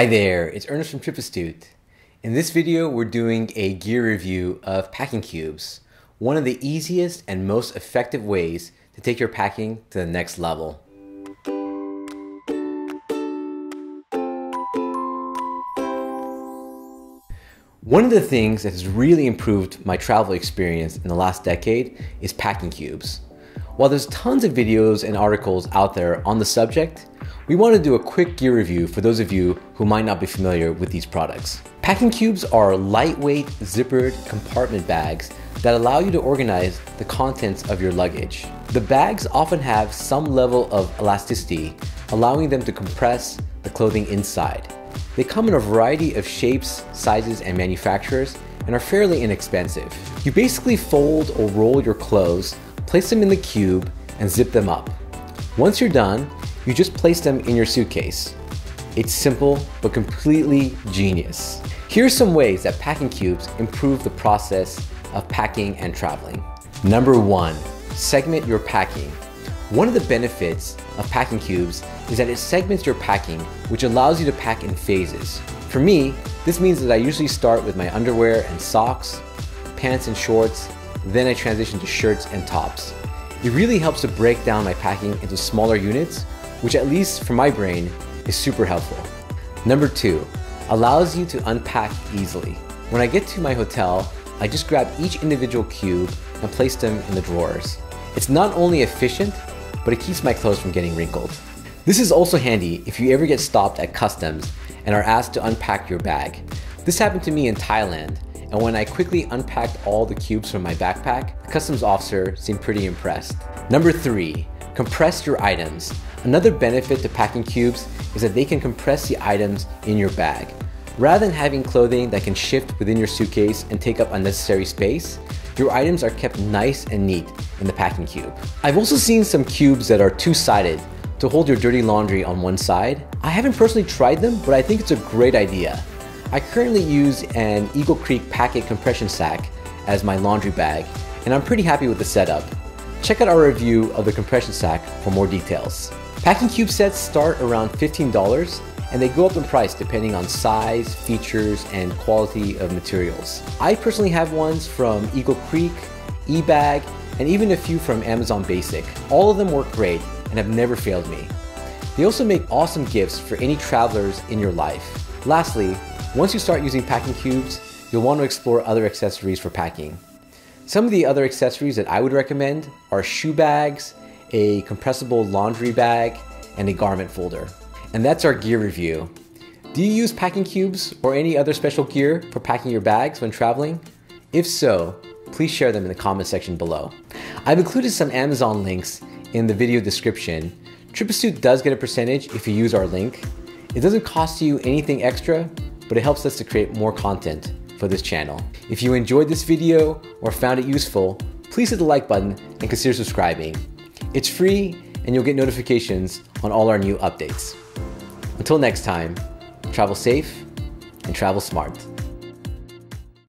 Hi there, it's Ernest from TripAstute. In this video, we're doing a gear review of packing cubes, one of the easiest and most effective ways to take your packing to the next level. One of the things that has really improved my travel experience in the last decade is packing cubes. While there's tons of videos and articles out there on the subject, we want to do a quick gear review for those of you who might not be familiar with these products. Packing cubes are lightweight, zippered compartment bags that allow you to organize the contents of your luggage. The bags often have some level of elasticity, allowing them to compress the clothing inside. They come in a variety of shapes, sizes, and manufacturers and are fairly inexpensive. You basically fold or roll your clothes, place them in the cube, and zip them up. Once you're done, you just place them in your suitcase. It's simple, but completely genius. Here are some ways that packing cubes improve the process of packing and traveling. Number one, segment your packing. One of the benefits of packing cubes is that it segments your packing, which allows you to pack in phases. For me, this means that I usually start with my underwear and socks, pants and shorts, then I transition to shirts and tops. It really helps to break down my packing into smaller units, which at least for my brain is super helpful. Number two, allows you to unpack easily. When I get to my hotel, I just grab each individual cube and place them in the drawers. It's not only efficient, but it keeps my clothes from getting wrinkled. This is also handy if you ever get stopped at customs and are asked to unpack your bag. This happened to me in Thailand, and when I quickly unpacked all the cubes from my backpack, the customs officer seemed pretty impressed. Number three, compress your items. Another benefit to packing cubes is that they can compress the items in your bag. Rather than having clothing that can shift within your suitcase and take up unnecessary space, your items are kept nice and neat in the packing cube. I've also seen some cubes that are two-sided to hold your dirty laundry on one side. I haven't personally tried them, but I think it's a great idea. I currently use an Eagle Creek Pack-It compression sack as my laundry bag, and I'm pretty happy with the setup. Check out our review of the compression sack for more details. Packing cube sets start around $15 and they go up in price depending on size, features, and quality of materials. I personally have ones from Eagle Creek, eBag, and even a few from Amazon Basic. All of them work great and have never failed me. They also make awesome gifts for any travelers in your life. Lastly, once you start using packing cubes, you'll want to explore other accessories for packing. Some of the other accessories that I would recommend are shoe bags, a compressible laundry bag, and a garment folder. And that's our gear review. Do you use packing cubes or any other special gear for packing your bags when traveling? If so, please share them in the comment section below. I've included some Amazon links in the video description. TripAstute does get a percentage if you use our link. It doesn't cost you anything extra, but it helps us to create more content for this channel. If you enjoyed this video or found it useful, please hit the like button and consider subscribing. It's free and you'll get notifications on all our new updates. Until next time, travel safe and travel smart.